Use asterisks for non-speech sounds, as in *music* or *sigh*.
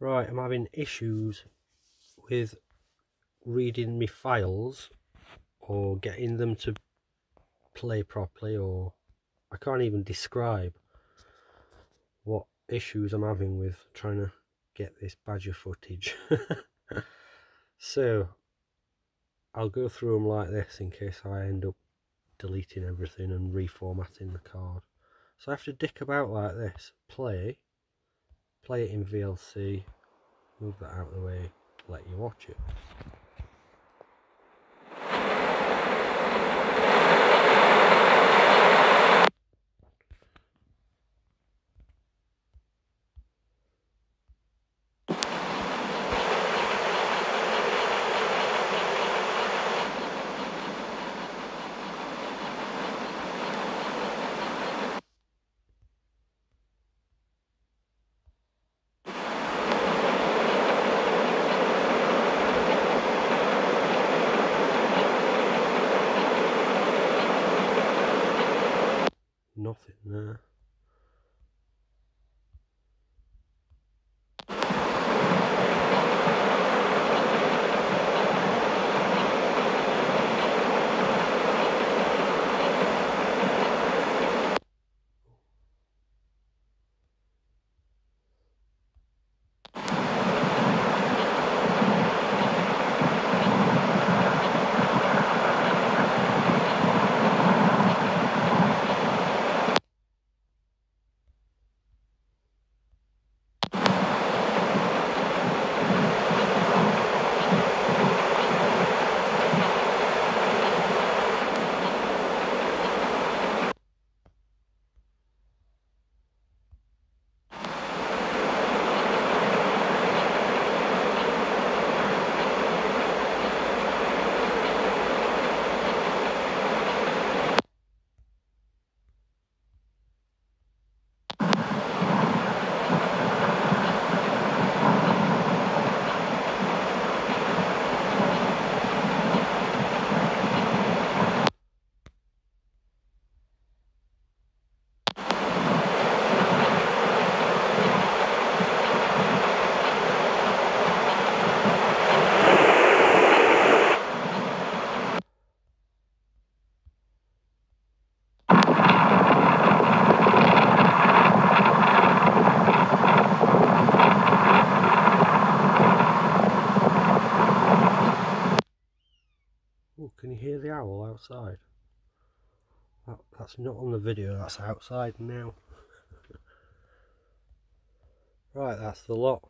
Right, I'm having issues with reading my files or getting them to play properly or I can't even describe what issues I'm having with trying to get this badger footage. *laughs* so I'll go through them like this in case I end up deleting everything and reformatting the card. So I have to dick about like this. Play, play it in VLC, move that out of the way, let you watch it. Nothing there. Oh, can you hear the owl outside? That, that's not on the video, that's outside now. *laughs* right, that's the lot.